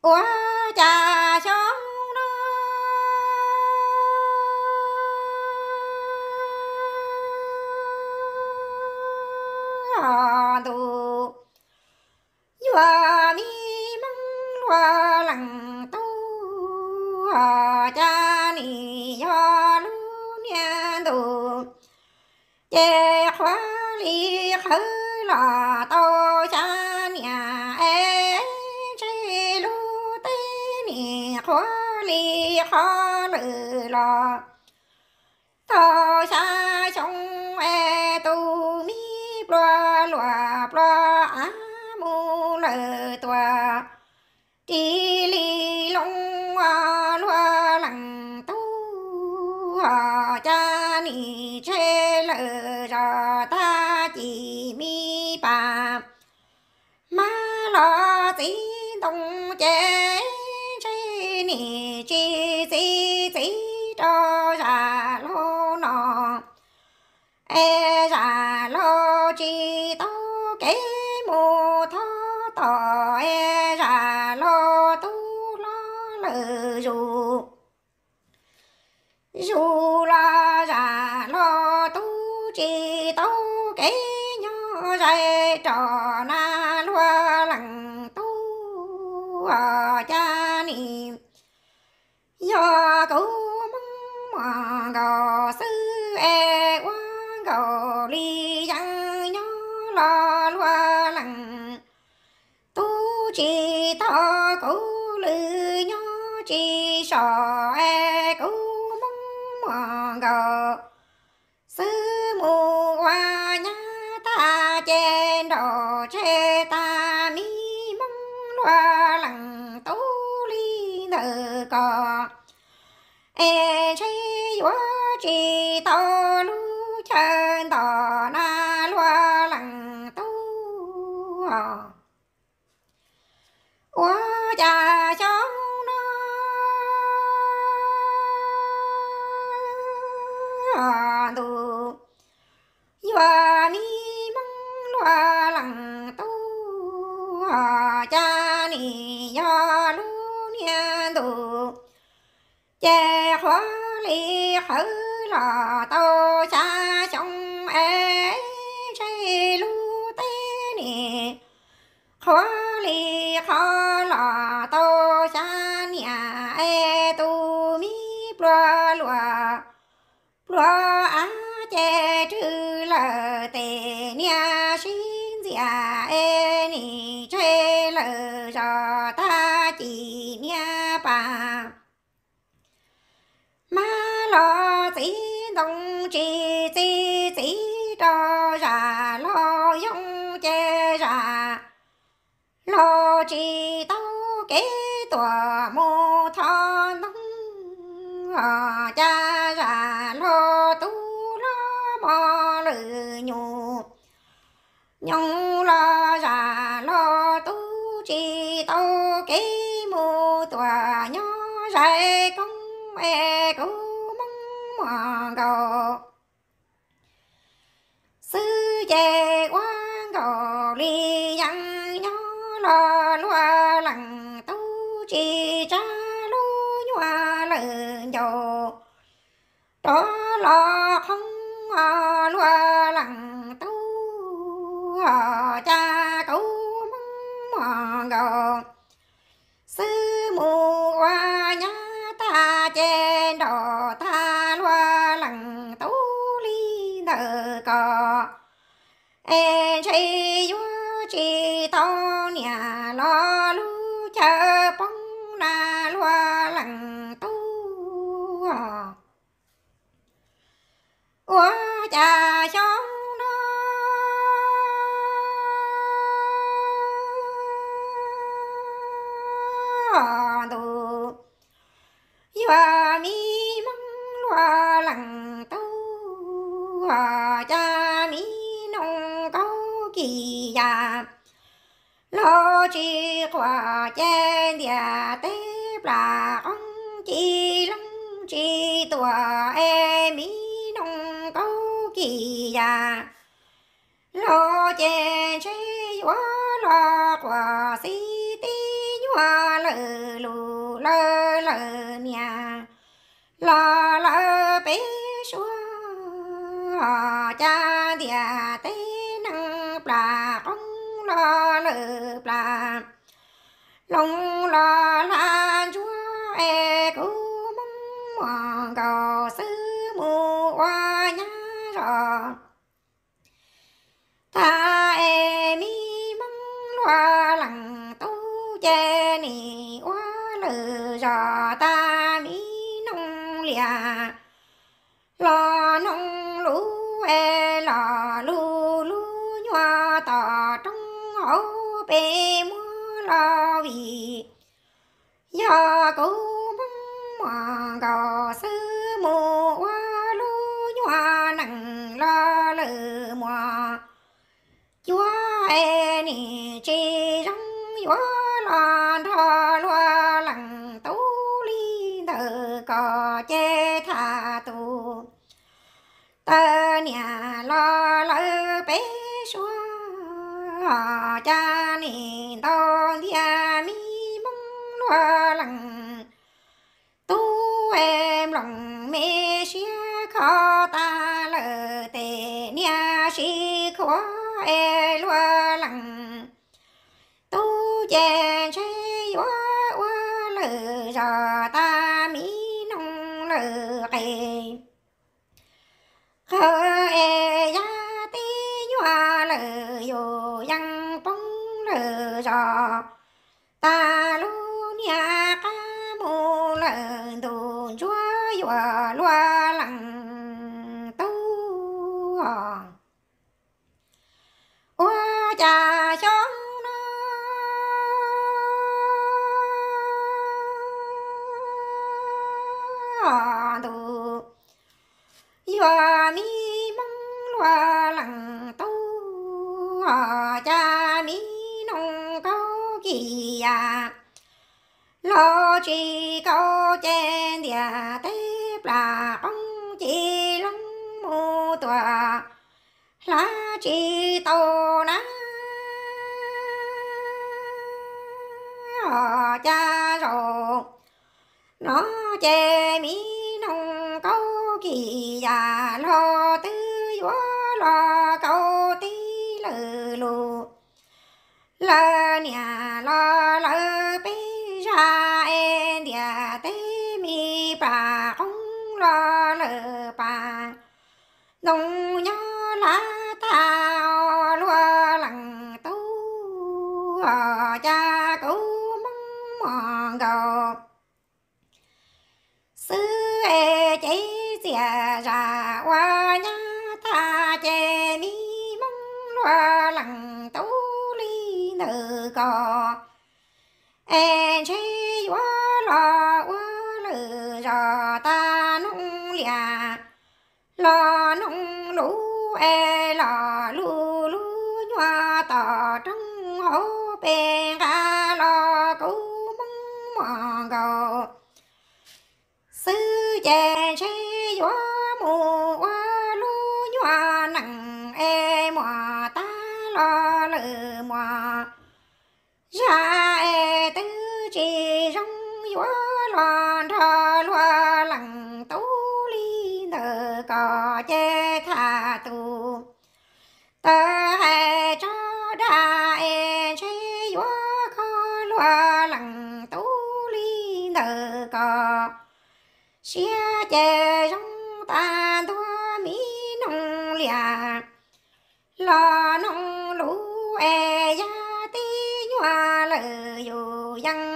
我家乡那都月迷蒙罗冷都家里呀路年都结花里后拉到 khó nữ lo thọ xa sông e tu mi blo lo blo á mu lờ tòa. Đi li long hoa loa lặng tu hà cha ni chê lờ ra ta. E ra lo chi to kế mô tho tỏ e. Ra lo tu lo lờ dù. Dù la ra dạ lo tu chi to kế nhỏ dây trò na lúa lặng tu ở cha niệm do cứu mong mong gò sư e cũ lư nhó chi sò e cú mong mà gò sư mù hoa nhá ta trên đồ chê ta mi mong loa lằng tố ly nợ cò. E chi quá chi to lu nó tu và ni mong loa lặng tu cha ni ya lu niên tu chè hoa li hở là tao cha trong ế chạy lu tê ni hoa li khó là xin giả ế nì chê lờ cho ta chỉ nha bà. Ma lo chỉ đông chỉ chỉ chỉ cho ra lo yong chê ra lo chỉ tao kế tòa mô thọ nông à cha ra lo tu lo mò lử nhù. Nhung nhớ nhỏ công e cú mong mà cầu sư về quan cầu ly nhân nhớ lo loa lặng tu chi cha lu nhòa lợn dầu đó lo không à loa lằng tu à cha cũng mong mà cầu sư mùa nhá ta trên đò ta loa lằng tú ly nợ cò. Em chơi vô chỉ to nhà lo lu chờ bóng na loa lằng tú ủa cha chi quả chen địa tế bà ông chi lắm chi tùa e mi nông câu kỳ già. Lo chen chi quá lo quả si ti nhua lờ lù lơ lờ nhà lo lơ bé xua cha địa tế lờ bà lòng lo la chúa e cứu mong mong cầu sư mù hoa nhá rồi bê mưa lo vì do cố mong mà gò sư mù hoa lô nhua nặng lo lờ mùa chúa e nì chê răng chúa loan thò loa lặng, tú ly thờ cò chê thà tù. Tơ nhà lo cha ni tôn thia mi mong hoa lặng tu em lòng mê xia khó ta lỡ tệ nia si khó e loa lặng tu chèn xe hoa hoa lỡ giờ ta mi nông lỡ kề khơ e ya mô lỡ tu chúa yo loa lặng tu hòn Ua cha chóng nó. Tu Yua mi mong loa lặng tu cha. Lo chi có chen địa tiếp là ông chi lông mù tòa. Lá chi tô ná. Họ cha rồ. Nó che mi nông câu kỳ già. Lo tư gió lo câu tí lừ lù. Lơ nhà lo đông nhớ lá tao lúa lằng tú ờ, cha cũ mong mòn cầu sư ê cháy xìa ra qua nhá ta chê mi mong lúa lằng tú ly nữ cò. E cháy quá lo sư chè chê gió mù qua lu nhòa, nặng e mòa ta lo lự mòa ra e tư chỉ rong, gió loan thọ loa lặng tú ly nợ cò che tha tù. Nông lo nông lũ e gia tí nhua lờ dù dân